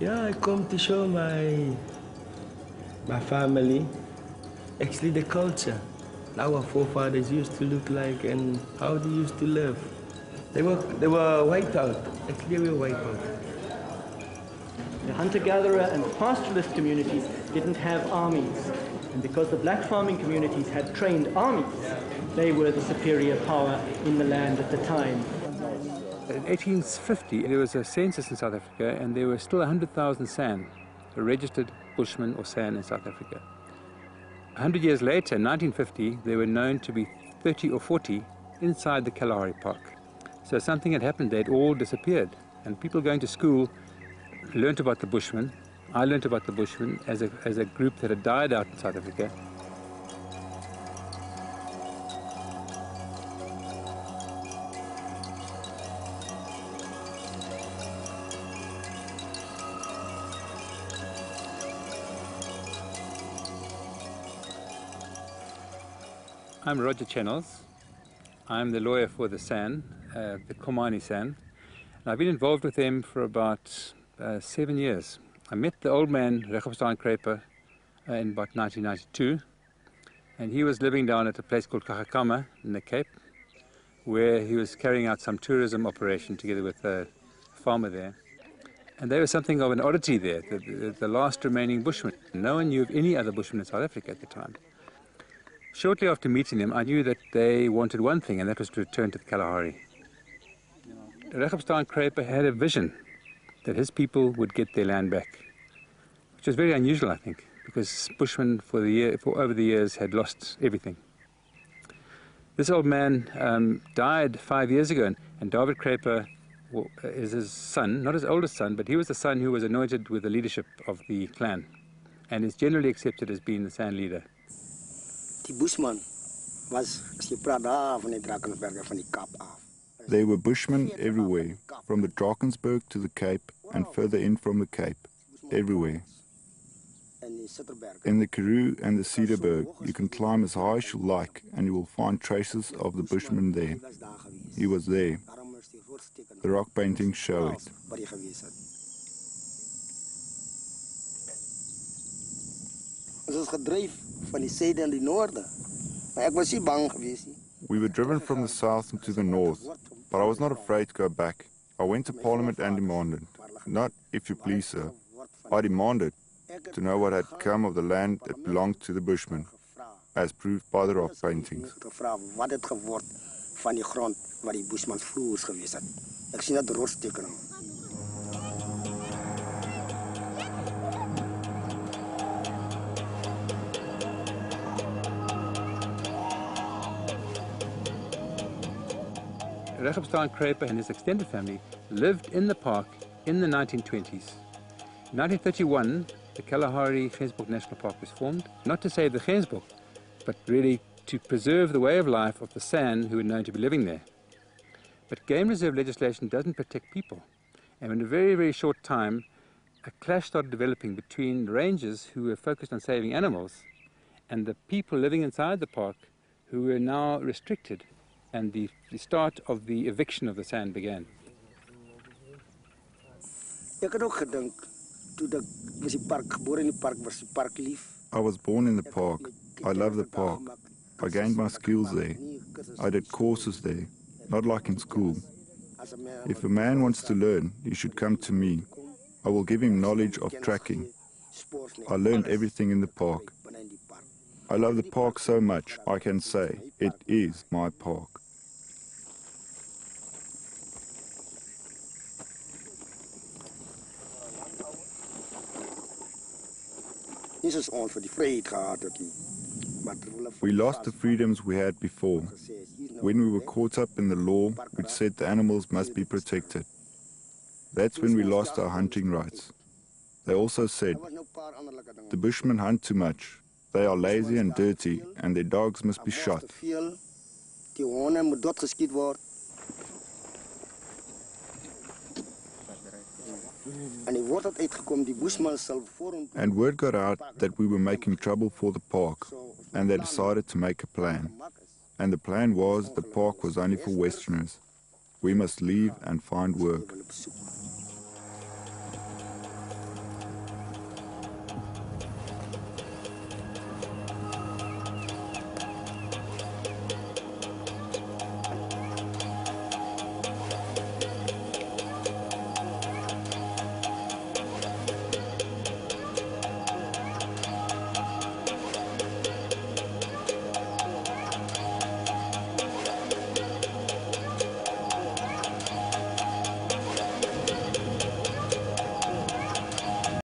Yeah, I come to show my my family, actually the culture, our forefathers used to look like and how they used to live. They were they were wiped out. Actually, they were wiped out. The hunter-gatherer and pastoralist communities didn't have armies. And because the black farming communities had trained armies, they were the superior power in the land at the time. In 1850, there was a census in South Africa, and there were still 100,000 San, registered Bushmen or San in South Africa. 100 years later, in 1950, there were known to be 30 or 40 inside the Kalahari Park. So something had happened, they'd all disappeared. And people going to school learnt about the Bushmen. I learnt about the Bushmen as a, as a group that had died out in South Africa. I'm Roger Chennells. I'm the lawyer for the SAN, uh, the Khomani SAN. And I've been involved with them for about uh, seven years. I met the old man, Regopstaan Kruiper, uh, in about 1992. And he was living down at a place called Kagga Kamma in the Cape, where he was carrying out some tourism operation together with a farmer there. And there was something of an oddity there, the, the, the last remaining bushman. No one knew of any other bushman in South Africa at the time. Shortly after meeting them, I knew that they wanted one thing, and that was to return to the Kalahari. Regopstaan Kruiper had a vision that his people would get their land back, which was very unusual, I think, because Bushmen for, the year, for over the years had lost everything. This old man um, died five years ago, and Dawid Kruiper is his son, not his oldest son, but he was the son who was anointed with the leadership of the clan, and is generally accepted as being the San leader. Die Bushman was, as jy praat daar van die Drakensberge van die Kaap af. There were bushmen everywhere, from the Drakensberg to the Cape and further in from the Cape, everywhere. In the Karoo and the Cederberg, you can climb as high as you like and you will find traces of the bushman there. He was there. The rock paintings show it. Ons is gedryf van die suide en die noorde. Maar ek was nie bang gewees nie. We were driven from the south to the north, but I was not afraid to go back. I went to Parliament and demanded, not if you please, sir. I demanded to know what had come of the land that belonged to the Bushmen, as proved by the rock paintings. Wat het geword Regopstaan Kruiper and his extended family lived in the park in the 1920s. In 1931, the Kalahari Gemsbok National Park was formed, not to save the Gemsbok, but really to preserve the way of life of the San who were known to be living there. But game reserve legislation doesn't protect people. And in a very, very short time, a clash started developing between the rangers who were focused on saving animals and the people living inside the park who were now restricted and the, the start of the eviction of the San began. I was born in the park. I love the park. I gained my skills there. I did courses there, not like in school. If a man wants to learn, he should come to me. I will give him knowledge of tracking. I learned everything in the park. I love the park so much, I can say it is my park. Nie soos ons vir die vryheid gehad het nie. Maar terwyl We lost the freedoms we had before when we were caught up in the law which said the animals must be protected. That's when we lost our hunting rights. They also said the bushmen hunt too much. They are lazy and dirty and their dogs must be shot. And word got out that we were making trouble for the park and they decided to make a plan. And the plan was the park was only for Westerners. We must leave and find work.